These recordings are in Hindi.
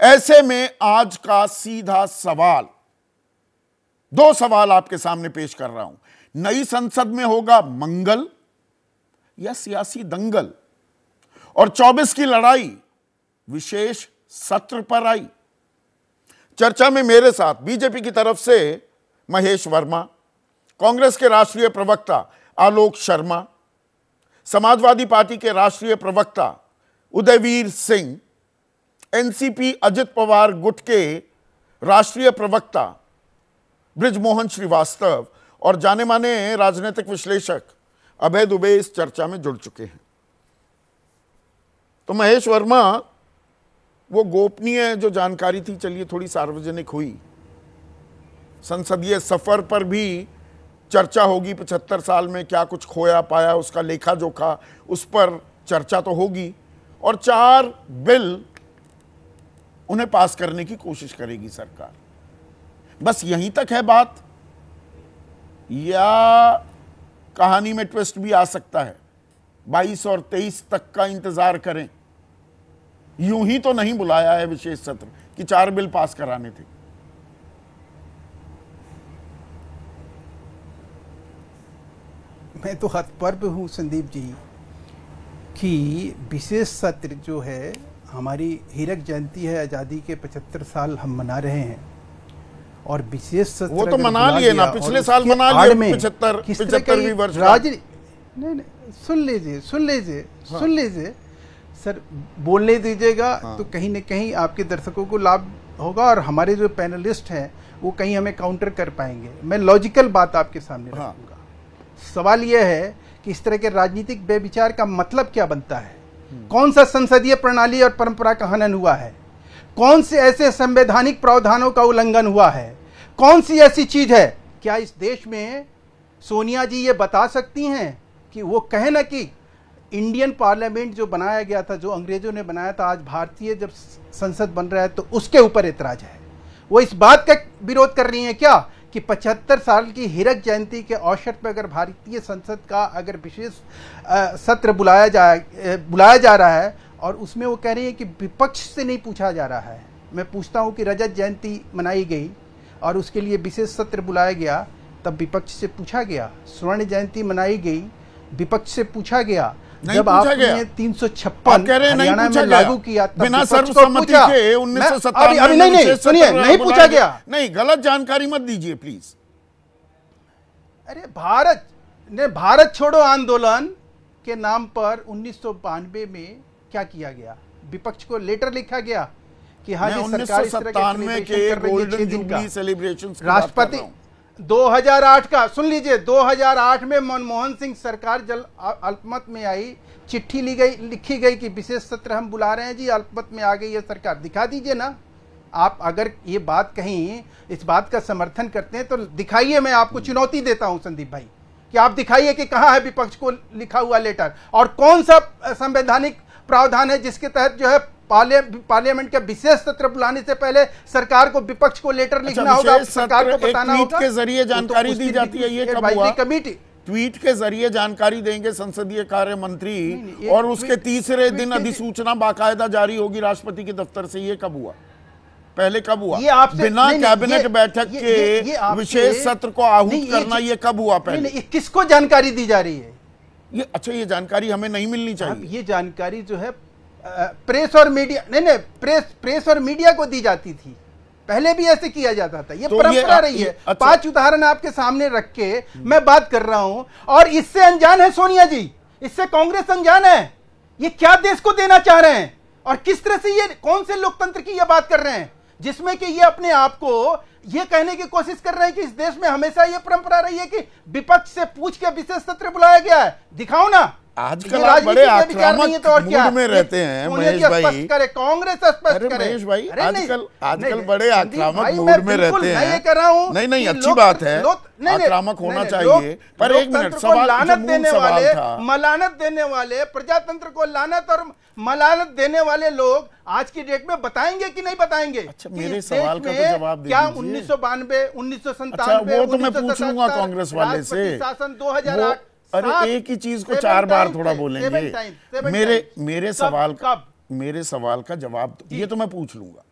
ऐसे में आज का सीधा सवाल, दो सवाल आपके सामने पेश कर रहा हूँ। नई संसद में होगा मंगल या सियासी दंगल? और 24 की लड़ाई विशेष सत्र पर आई। चर्चा में मेरे साथ बीजेपी की तरफ़ से महेश वर्मा, कांग्रेस के राष्ट्रीय प्रवक्ता आलोक शर्मा, समाजवादी पार्टी के राष्ट्रीय प्रवक्ता उदयवीर सिंह एनसीपी अजित पवार गुट के राष्ट्रीय प्रवक्ता ब्रिजमोहन श्रीवास्तव और जाने माने राजनीतिक विश्लेषक अभय दुबे इस चर्चा में जुड़ चुके हैं। तो महेश वर्मा, वो गोपनीय जो जानकारी थी, चलिए थोड़ी सार्वजनिक हुई। संसदीय सफ़र पर भी चर्चा होगी, पचहत्तर साल में क्या कुछ खोया पाया, उसका लेखा जोखा उस पर चर्चा तो होगी। और चार बिल उन्हें पास करने की कोशिश करेगी सरकार। बस यहीं तक है बात। या कहानी में ट्विस्ट भी आ सकता है। 22 और 23 तक का इंतज़ार करें। यूँ ही तो नहीं बुलाया है विशेष सत्र कि चार बिल पास कराने थे। मैं तो हतपर्व हूँ संदीप जी कि विशेष सत्र जो है हमारी हीरक जयंती है आज़ादी के 75 साल हम मना रहे हैं और विशेष वो तो मना लिए ना पिछले साल मना लिए में 75 किस तरह का 75वीं ये वर्ष राज नहीं नहीं सुन लीजिए सुन लीजिए हाँ। सुन लीजिए सर बोलने दीजिएगा हाँ। तो कहीं न कहीं आपके दर्शकों को लाभ होगा और हमारे जो पैनलिस्ट हैं वो कहीं हमें काउंटर कर पाएँगे मैं लॉजिकल बात आपके सामने हाँ। रखूँगा सवाल यह है कि इस तरह के राजनीतिक बेविचार का मतलब क्या बनता है कौन सा संसदीय प्रणाली और परंपरा का हनन हुआ है? कौन से ऐसे संवैधानिक प्रावधानों का उल्लंघन हुआ है? कौन सी ऐसी चीज़ है? क्या इस देश में सोनिया जी ये बता सकती हैं कि वो कहे ना कि इंडियन पार्लियामेंट जो बनाया गया था, जो अंग्रेज़ों ने बनाया था, आज भारतीय जब संसद बन रहा है तो उसके ऊपर एतराज़ है। वो इस बात का विरोध कर रही हैं क्या? कि 75 साल की हीरक जयंती के अवसर पर अगर भारतीय संसद का अगर विशेष सत्र बुलाया जाए बुलाया जा रहा है और उसमें वो कह रही है कि विपक्ष से नहीं पूछा जा रहा है। मैं पूछता हूँ कि रजत जयंती मनाई गई और उसके लिए विशेष सत्र बुलाया गया, तब विपक्ष से पूछा गया। स्वर्ण जयंती मनाई गई, विपक्ष से पूछा गया जब आपने तीन सौ छप्पन हरियाणा में। लागू किया बिना सर्वसम्मति के उन्नीस सौ नहीं नहीं सुनिए नहीं पूछा गया। नहीं गलत जानकारी मत दीजिए प्लीज़ अरे भारत ने भारत छोड़ो आंदोलन के नाम पर उन्नीस में क्या किया गया? विपक्ष को लेटर लिखा गया कि हाँ जी सरकार इस तरह के के गोल्डन। जुबली सेलिब्रेशन राष्ट्रपति 2008 का, सुन लीजिए 2008 में मनमोहन सिंह सरकार जल अल्पमत में आई, चिट्ठी ली गई, लिखी गई कि विशेष सत्र हम बुला रहे हैं जी, अल्पमत में आ गई है सरकार। दिखा दीजिए ना, आप अगर ये बात कहीं, इस बात का समर्थन करते हैं तो दिखाइए, मैं आपको चुनौती देता हूँ, संदीप भाई, कि आप दिखाइए कि कहाँ है विपक्ष को लिखा हुआ लेटर, और कौन सा संवैधानिक प्रावधान है जिसके तहत जो है पार्लिया पार्लियामेंट के विशेष सत्र बुलाने से पहले सरकार को विपक्ष को लेटर लिखना होगा सरकार को बताना होगा। के ज़रिए तो जानकारी दी जाती है, ये कब हुआ? कमेटी ट्वीट के ज़रिए जानकारी देंगे संसदीय कार्य मंत्री नहीं, ये और उसके तीसरे दिन अधिसूचना बाकायदा जारी होगी राष्ट्रपति के दफ्तर से ये कब हुआ? पहले कब हुआ? ये आपसे- बिना नहीं, नहीं, कैबिनेट बैठक के विशेष सत्र को आहूत करना ये कब हुआ पहले? किसको जानकारी दी जा रही है? ये अच्छा ये जानकारी हमें नहीं मिलनी चाहिए। ये जानकारी जो है प्रेस और मीडिया नहीं नहीं प्रेस प्रेस और मीडिया को दी जाती थी। पहले भी ऐसे किया जाता था। ये तो ये परंपरा आप- रही है। अच्छा। पाँच उदाहरण आपके सामने रख के मैं बात कर रहा हूँ। और इससे अनजान है सोनिया जी। इससे कांग्रेस अनजान है। ये क्या देश को देना चाह रहे हैं? और किस तरह से ये कौन से लोकतंत्र की ये बात कर रहे हैं? जिसमें कि ये अपने आप को ये कहने की कोशिश कर रहे हैं कि इस देश में हमेशा ये परंपरा रही है कि विपक्ष से पूछ के विशेष सत्र बुलाया गया है। दिखाओ ना। आजकल आप बड़े के विचार नहीं है तो आक्रामक मूड में रहते हैं, महेश भाई। करे कांग्रेस स्पष्ट अरे करे महेश भाई, आजकल- आजकल बड़े आक्रामक मूड में रहते हैं। ये कह रहा हूँ नहीं, नहीं, अच्छी बात है। आक्रामक होना चाहिए। पर एक मिनट, सवाल- लानत देने सवाल वाले था। मलानत देने वाले प्रजातंत्र को लानत और मलानत देने वाले लोग आज की डेट में बताएँगे कि नहीं बताएँगे अच्छा, मेरे सवाल का तो जवाब क्या उन्नीस सौ बानवे उन्नीस सौ अच्छा वो तो मैं पूछ लूँगा कांग्रेस वाले से शासन दो हज़ार आठ अरे एक ही चीज़ को चार बार थोड़ा बोलेंगे। मेरे मेरे सवाल का मेरे सवाल का जवाब ये तो मैं पूछ लूँगा।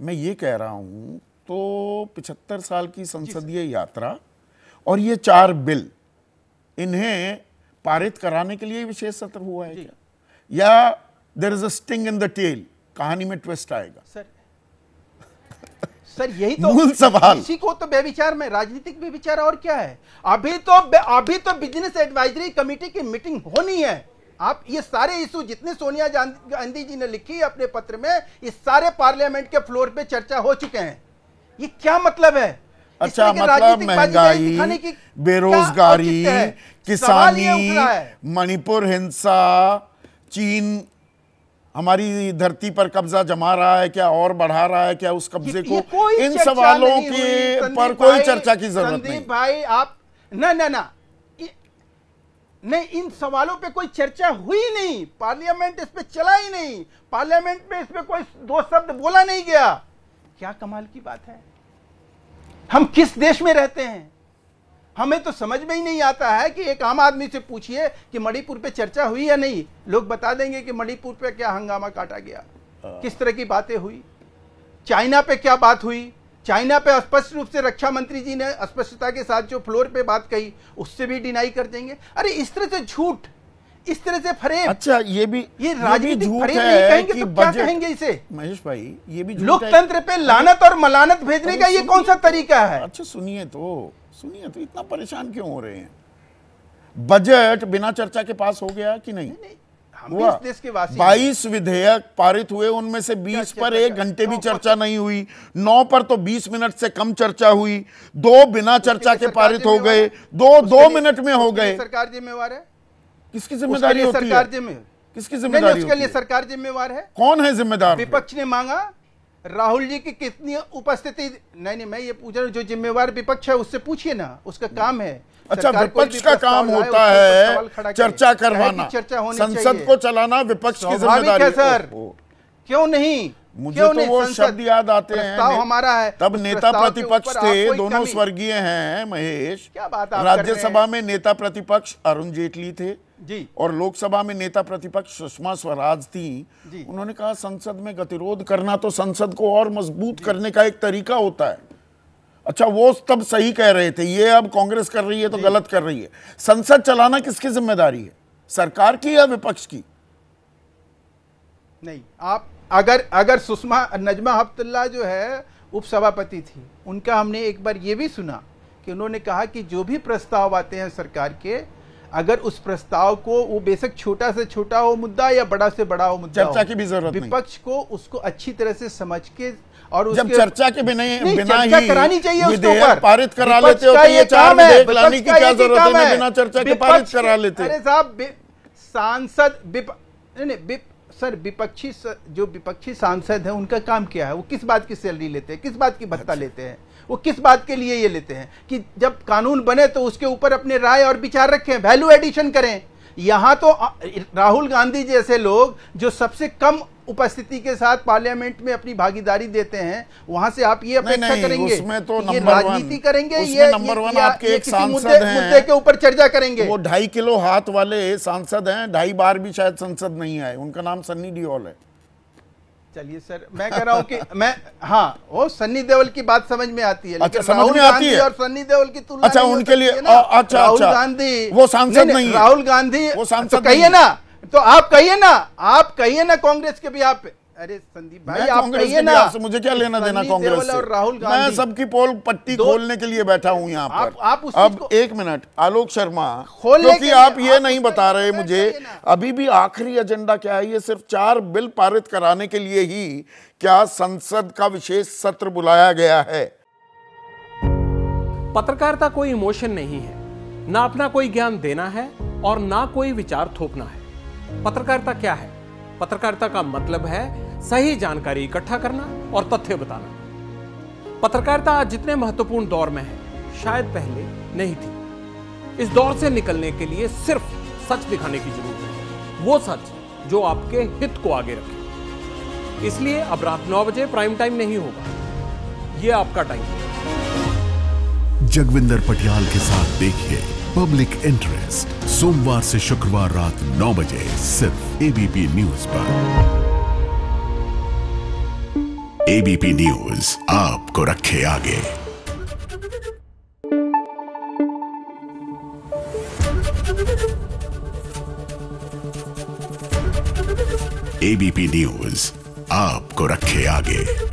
मैं ये कह रहा हूँ तो पिछहत्तर साल की संसदीय यात्रा और ये चार बिल इन्हें पारित कराने के लिए विशेष सत्र हुआ है क्या? या there is a sting in the tail कहानी में ट्विस्ट आएगा। सर सर यही तो मूल सवाल। इसी को तो बेविचार में राजनीतिक बेविचार और क्या है? अभी तो अभी तो बिज़नेस एडवाइजरी कमेटी की मीटिंग होनी है। आप ये सारे इशू जितने सोनिया गांधी जी ने लिखी अपने पत्र में इस सारे पार्लियामेंट के फ्लोर पे चर्चा हो चुके हैं। ये क्या मतलब है? अच्छा मतलब महँगाई बेरोजगारी किसानी मणिपुर हिंसा चीन हमारी धरती पर कब्जा जमा रहा है क्या और बढ़ा रहा है क्या उस कब्जे को इन सवालों के पर कोई चर्चा की ज़रूरत नहीं। भाई आप ना ना ना। नहीं इन सवालों पे कोई चर्चा हुई नहीं। पार्लियामेंट इस पे चला ही नहीं। पार्लियामेंट में इस पे कोई दो शब्द बोला नहीं गया। क्या कमाल की बात है। हम किस देश में रहते हैं? हमें तो समझ में ही नहीं आता है कि एक आम आदमी से पूछिए कि मणिपुर पे चर्चा हुई या नहीं। लोग बता देंगे कि मणिपुर पे क्या हंगामा काटा गया। किस तरह की बातें हुई? चाइना पे क्या बात हुई? चाइना पे स्पष्ट रूप से रक्षा मंत्री जी ने स्पष्टता के साथ जो फ्लोर पे बात कही उससे भी डिनाई कर देंगे। अरे इस तरह से झूठ इस तरह से फरेब। अच्छा ये भी ये राजनीतिक फरेब नहीं कहेंगे तो क्या कहेंगे इसे? महेश भाई ये भी लोकतंत्र पे लानत और मलानत भेजने का ये कौन सा तरीका है? अच्छा सुनिए तो। सुनिए तो इतना परेशान क्यों हो रहे हैं? बजट बिना चर्चा के पास हो गया कि नहीं, नहीं, नहीं हुआ। देश के वासी बाईस विधेयक पारित हुए उनमें से बीस पर एक घंटे भी चर्चा नहीं हुई। नौ पर तो बीस मिनट से कम चर्चा हुई। दो बिना चर्चा के पारित हो गए। दो दो मिनट में हो गए। सरकार जिम्मेवार है? किसकी ज़िम्मेदारी होती सरकार जिम्मे किसकी ज़िम्मेदारी उसके लिए सरकार जिम्मेवार है। कौन है जिम्मेदार? विपक्ष ने मांगा राहुल जी की कितनी उपस्थिति? नहीं नहीं मैं ये पूछ रहा हूँ जो जिम्मेवार विपक्ष है उससे पूछिए ना उसका काम है। अच्छा विपक्ष का काम होता है चर्चा करवाना चर्चा संसद को चलाना विपक्ष की ज़िम्मेदारी है सर। क्यों नहीं? मुझे तो वो शब्द याद आते हैं हमारा है। तब नेता प्रतिपक्ष थे दोनों स्वर्गीय हैं महेश। क्या बात राज्यसभा में नेता प्रतिपक्ष अरुण जेटली थे जी। और लोकसभा में नेता प्रतिपक्ष सुषमा स्वराज थी। उन्होंने कहा संसद में गतिरोध करना तो संसद को और मज़बूत करने का एक तरीका होता है। अच्छा वो तब सही कह रहे थे ये अब कांग्रेस कर रही है तो गलत कर रही है। संसद चलाना किसकी ज़िम्मेदारी है सरकार की या विपक्ष की? नहीं आप अगर अगर सुषमा नजमा हफ्तुल्ला जो है उपसभापति थी उनका हमने एक बार ये भी सुना कि उन्होंने कहा कि जो भी प्रस्ताव आते हैं सरकार के अगर उस प्रस्ताव को वो बेशक छोटा से छोटा हो मुद्दा या बड़ा से बड़ा हो मुद्दा चर्चा की भी ज़रूरत विपक्ष को उसको अच्छी तरह से समझ के और उसके जब चर्चा के बिना बिना ही करानी चाहिए उसके ऊपर। पारित करा लेते हो तो ये चार विधेयक लाने की क्या ज़रूरत है? बिना चर्चा के पारित करा लेते अरे साहब सांसद नहीं सर विपक्षी जो विपक्षी सांसद हैं उनका काम क्या है? वो किस बात की सैलरी लेते हैं? किस बात की भत्ता अच्छा। लेते हैं? वो किस बात के लिए ये लेते हैं? कि जब कानून बने तो उसके ऊपर अपने राय और विचार रखें वैल्यू एडिशन करें। यहाँ तो राहुल गांधी जैसे लोग जो सबसे कम उपस्थिति के साथ पार्लियामेंट में अपनी भागीदारी देते हैं वहाँ से आप ये अपेक्षा करेंगे उसमें तो ये राजनीति करेंगे ये नंबर वन आपके एक सांसद हैं। मुद्दे के ऊपर चर्चा करेंगे। वो ढाई किलो हाथ वाले सांसद हैं ढाई बार भी शायद संसद नहीं आए उनका नाम सन्नी डियोल है। चलिए सर मैं कह रहा हूँ कि मैं हाँ वो सन्नी देवल की बात समझ में आती है अच्छा समझ में आती है। और सन्नी देवल की तुलना अच्छा उनके लिए अच्छा राहुल अच्छा। गांधी वो सांसद नहीं राहुल गांधी वो सांसद तो कहिए ना तो आप कहिए ना आप कहिए ना कांग्रेस के भी आप अरे संदीप भाई आप कहिए ना। मुझे क्या लेना देना कांग्रेस से और राहुल मैं सबकी पोल पट्टी खोलने के लिए बैठा हूँ यहाँ पर। आप, आप अब एक मिनट आलोक शर्मा क्योंकि आप ये नहीं बता रहे मुझे अभी भी आखिरी एजेंडा क्या है? ये सिर्फ़ चार बिल पारित कराने के लिए ही क्या संसद का विशेष सत्र बुलाया गया है? पत्रकारिता कोई इमोशन नहीं है। ना अपना कोई ज्ञान देना है और ना कोई विचार थोपना है। पत्रकारिता क्या है? पत्रकारिता का मतलब है सही जानकारी इकट्ठा करना और तथ्य बताना। पत्रकारिता आज जितने महत्वपूर्ण दौर में है, शायद पहले नहीं थी। इस दौर से निकलने के लिए सिर्फ़ सच दिखाने की ज़रूरत है। वो सच जो आपके हित को आगे रखे। इसलिए अब रात नौ बजे प्राइम टाइम नहीं होगा। ये आपका टाइम है। जगविंदर पटियाल के साथ देखिए पब्लिक इंटरेस्ट सोमवार से शुक्रवार रात 9 बजे सिर्फ़ एबीपी न्यूज़ पर। एबीपी न्यूज़ आपको रखे आगे। एबीपी न्यूज़ आपको रखे आगे।